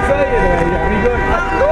failure are yeah. We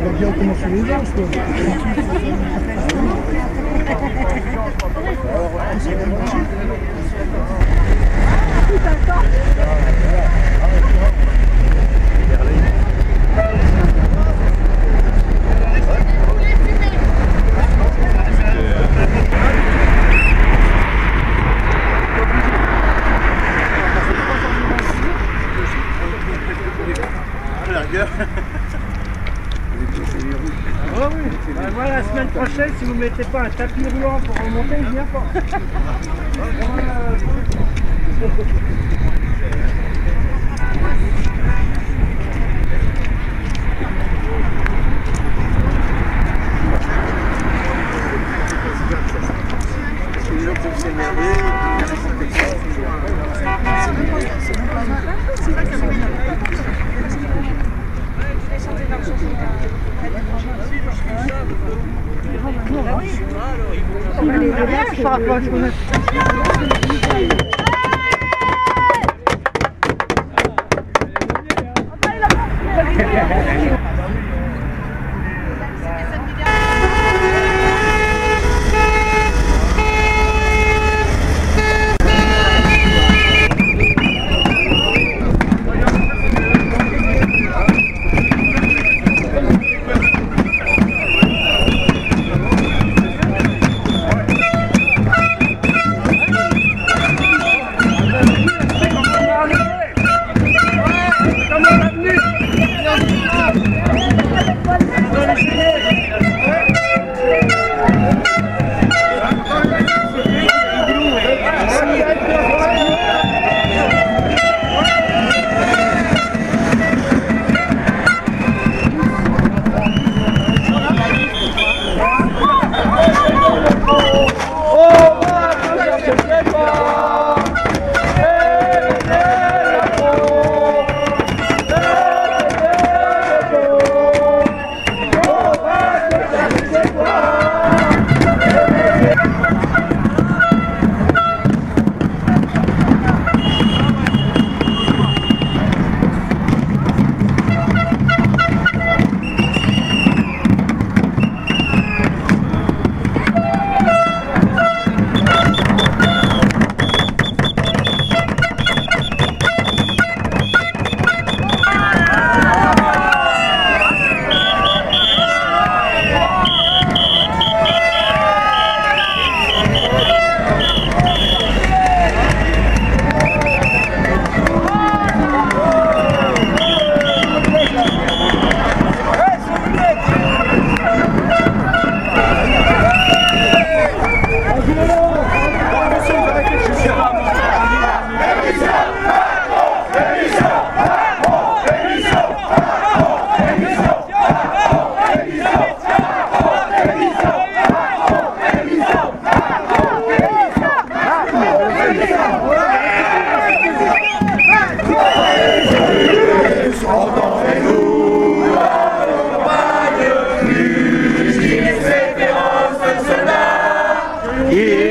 когда белку нашу видел, что ли? C'est pas un tapis roulant pour remonter, il vient pas. 아, 맞아. Yeah.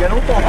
E era um pouco.